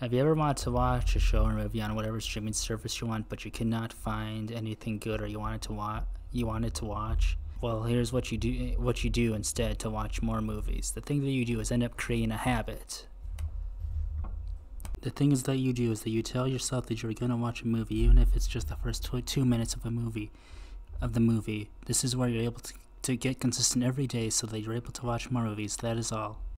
Have you ever wanted to watch a show or movie on whatever streaming service you want, but you cannot find anything good or you wanted to watch? You wanted to watch? Well, here's what you do. What you do instead to watch more movies. The thing that you do is end up creating a habit. The thing is that you do is that you tell yourself that you're gonna watch a movie, even if it's just the first tw- two minutes of a movie, of the movie. This is where you're able to, to get consistent every day, so that you're able to watch more movies. That is all.